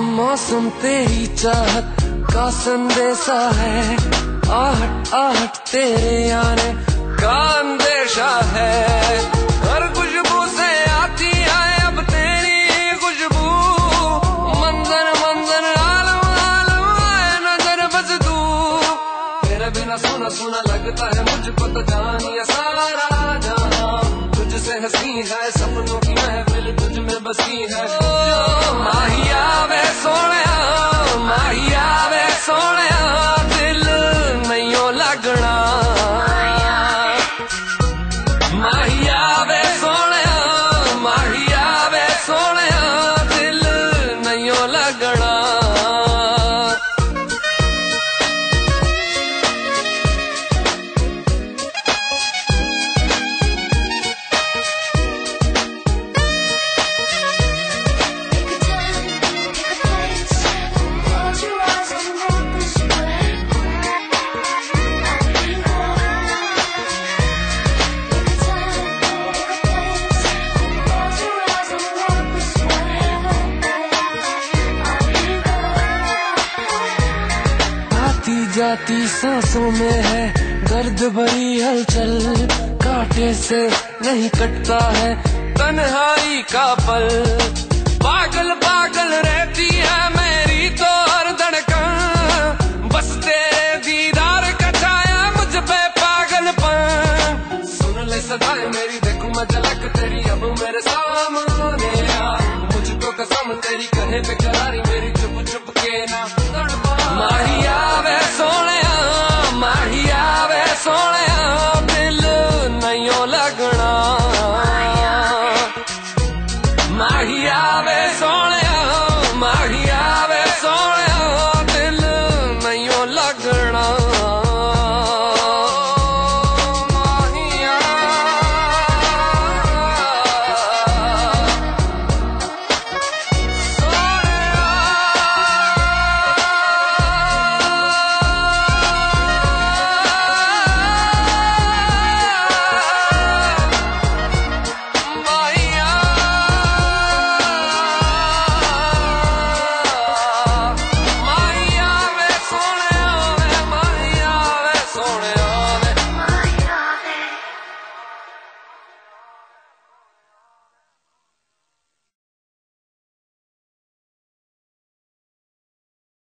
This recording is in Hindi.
मौसम तेरी चाहत का संदेशा है। आहट आहट तेरे आने का अंदेशा है। हर खुशबू से आती है अब तेरी खुशबू। मंजर मंजर, आलम आलम है नज़र बस तू। तेरे बिना सोना सोना लगता है मुझको तो जानिए सारा जहाँ तुझसे हँसी है, सपनों की महफिल तुझ में बसी है। sole yeah. जाती सांसों में है, दर्द भरी हलचल कांटे से नहीं कटता है, तन्हाई का पल। पागल पागल रहती है मेरी तो हर धड़कन, बस तेरे दीदार का छाया मुझ पे पागलपन। सुन ले सदाएँ मेरी, देखूँ मैं झलक तेरी, अब मेरे सामने मुझको कसम तेरी, कहे बेकरारी